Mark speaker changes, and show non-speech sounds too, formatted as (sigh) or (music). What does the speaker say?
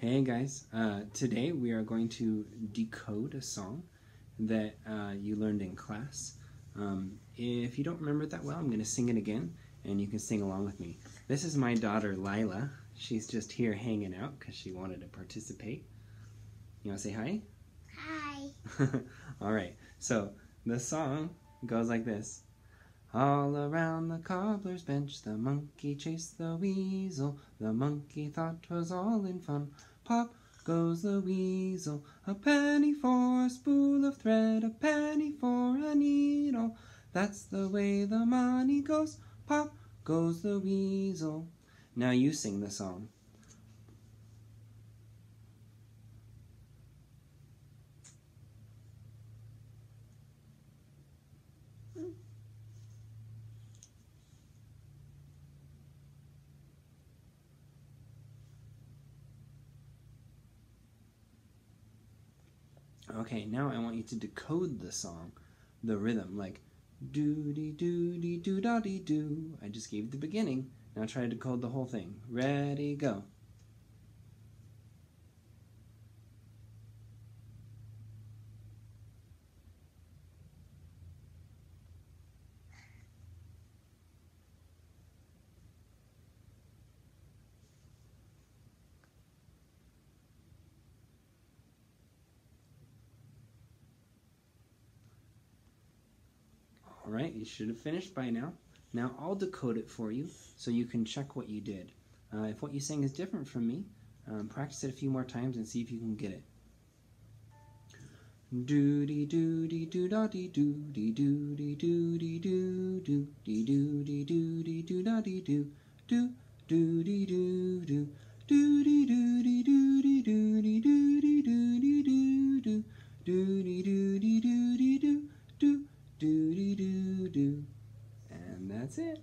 Speaker 1: Hey guys, uh, today we are going to decode a song that uh, you learned in class. Um, if you don't remember it that well, I'm going to sing it again and you can sing along with me. This is my daughter Lila. She's just here hanging out because she wanted to participate. You want to say hi?
Speaker 2: Hi. (laughs)
Speaker 1: Alright, so the song goes like this. All around the cobbler's bench the monkey chased the weasel. The monkey thought 'twas all in fun. Pop goes the weasel. A penny for a spool of thread, a penny for a needle. That's the way the money goes. Pop goes the weasel. Now you sing the song. Okay, now I want you to decode the song, the rhythm, like doo dee doo dee doo. I just gave the beginning. Now try to decode the whole thing. Ready, go. All right, you should have finished by now. Now I'll decode it for you so you can check what you did. Uh, if what you sang is different from me, um, practice it a few more times and see if you can get it. Do dee do dee do da dee do do dee do dee do do dee do do do da dee do do do dee do do do dee do dee do dee do do and that's it